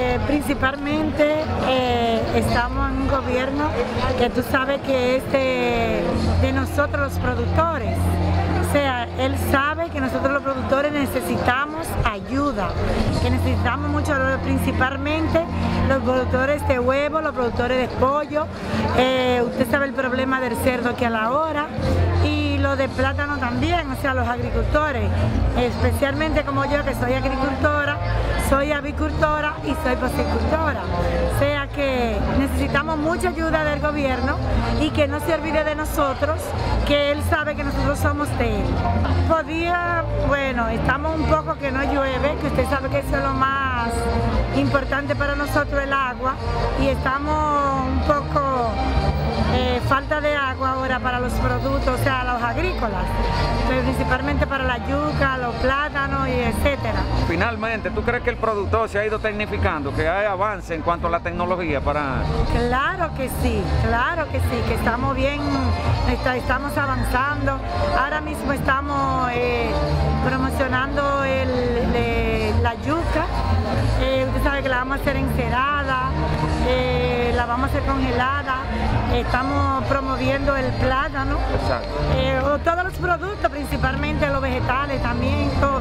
Eh, principalmente eh, estamos en un gobierno que tú sabes que es de, nosotros los productores. O sea, él sabe que nosotros los productores necesitamos ayuda, que necesitamos mucho, principalmente los productores de huevo, los productores de pollo. Eh, usted sabe el problema del cerdo que a la hora y lo de plátano también, o sea, los agricultores, especialmente como yo que soy agricultora, soy avicultora y soy pasicultora. O sea que necesitamos mucha ayuda del gobierno y que no se olvide de nosotros, que él sabe que nosotros somos de él. Podía, bueno, estamos un poco que no llueve, que usted sabe que eso es lo más importante para nosotros el agua y estamos un poco eh, falta de agua ahora para los productos, o sea, los agrícolas, principalmente para la yuca, los plátanos y etcétera. Finalmente, ¿tú crees que el productor se ha ido tecnificando, que hay avance en cuanto a la tecnología para...? Claro que sí, claro que sí, que estamos bien, estamos avanzando. Ahora mismo estamos eh, promocionando la yuca, eh, usted sabe que la vamos a hacer encerada, la vamos a hacer congelada, estamos promoviendo el plátano, eh, todos los productos, principalmente los vegetales también, todo.